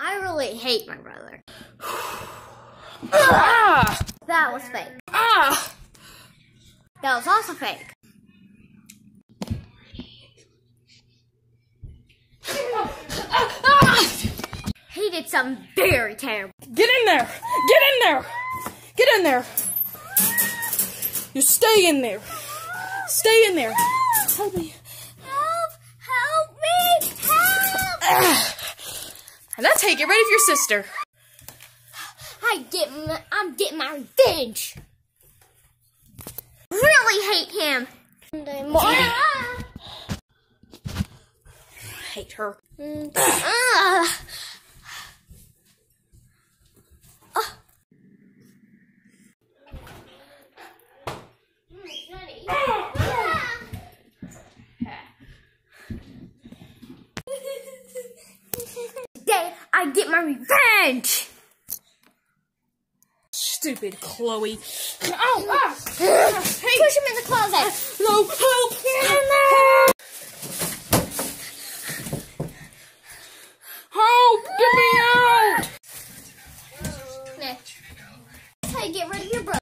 I really hate my brother. Ah! That was fake. Ah! That was also fake. Ah! He did something very terrible. Get in there! Get in there! Get in there! You stay in there! Stay in there! Help me! Help! Help me! Help! And that's how you get rid of your sister. I get my, I'm getting my revenge. Really hate him. Hate her. Mm, uh, my revenge! Stupid Chloe. Oh, ah! Hey. Push him in the closet! No, help! Help! Help! Get me out! Hey, get rid of your brother.